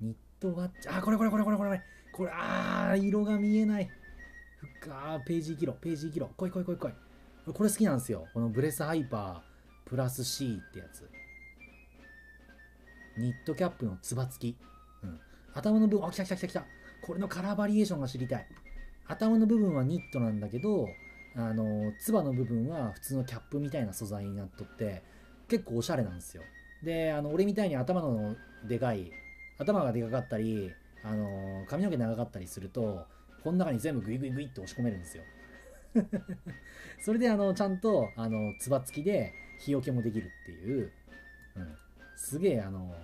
ニットワッチ。あこれこれこれこれこれこれ。これあー色が見えない。ふっかーページ生きろページ生きろ。来い来い来い来い。これ好きなんですよ。このブレスハイパープラス C ってやつ。ニットキャップのつば付き、うん、頭の部分あ来た来た来た来た。これのカラーバリエーションが知りたい。頭の部分はニットなんだけどあのつばの部分は普通のキャップみたいな素材になっとって結構おしゃれなんですよ。であの俺みたいに頭のでかい頭がでかかったりあの髪の毛長かったりするとこの中に全部グイグイグイって押し込めるんですよ。それであのちゃんとあのつば付きで日よけもできるっていう、うん、すげえあの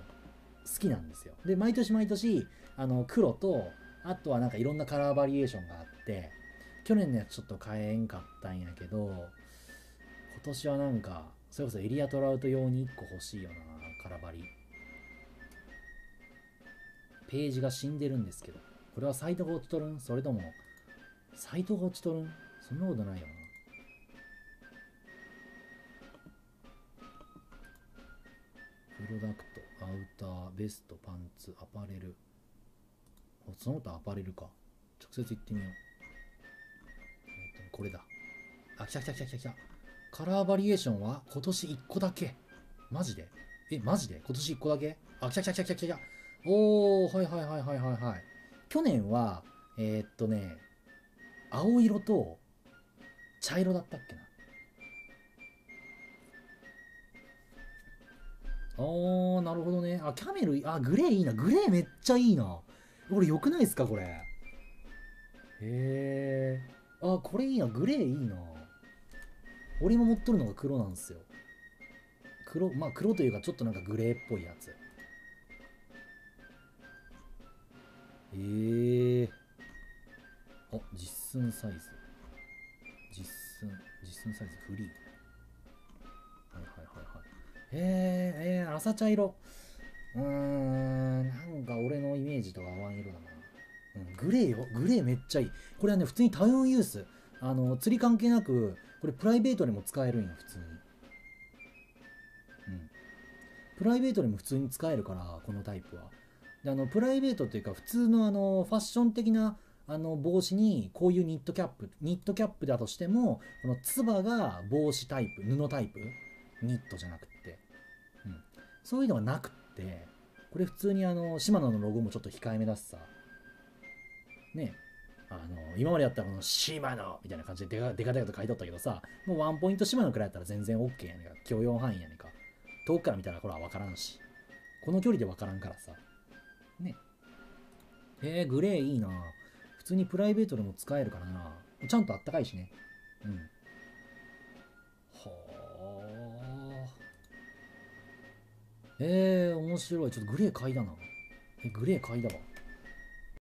好きなんですよ。で毎年毎年あの黒とあとはなんかいろんなカラーバリエーションがあって去年のやつちょっと買えんかったんやけど今年はなんかそれこそエリアトラウト用に1個欲しいよなカラバリ。ページが死んでるんですけどこれはサイトが落ちとるん？それともサイトが落ちとるん？そんなことないよな。プロダクトアウターベストパンツアパレル。その他アパレルか。直接行ってみよう、えーとこれだ。あ来た来た来た来た来た。カラーバリエーションは今年1個だけ。マジで？えマジで？今年1個だけ？あ来た来た来た来た来た。おーはいはいはいはいはいはい。去年はえーっとね青色と茶色だったっけな。あーなるほどね。あキャメルあグレーいいな。グレーめっちゃいいな。これよくないですかこれ？へえあこれいいな。グレーいいな。俺も持っとるのが黒なんですよ。黒まあ黒というかちょっとなんかグレーっぽいやつ。えー、あ実寸サイズ。実寸実寸サイズフリー。はいはいはいはい。えー、えー、朝茶色。うーんなんか俺のイメージとは合わん色だな、うん、グレーよ。グレーめっちゃいい。これはね普通に多用ユース。あの釣り関係なくこれプライベートでも使えるんよ普通に。うん。プライベートでも普通に使えるからこのタイプは。であのプライベートっていうか普通のあのファッション的なあの帽子にこういうニットキャップニットキャップだとしてもこのつばが帽子タイプ布タイプニットじゃなくって、うん、そういうのがなくってこれ普通にあのシマノのロゴもちょっと控えめだしさ。ね。あの今までやったらこのシマノみたいな感じでデカデカデカと書いとったけどさもうワンポイントシマノくらいやったら全然 OK やねんか。許容範囲やねんか。遠くから見たらこれは分からんし。この距離で分からんからさ。ね。え、グレーいいな。普通にプライベートでも使えるからな。ちゃんとあったかいしね。うん。はあえー、面白い。ちょっとグレー買いだな。えグレー買いだわ。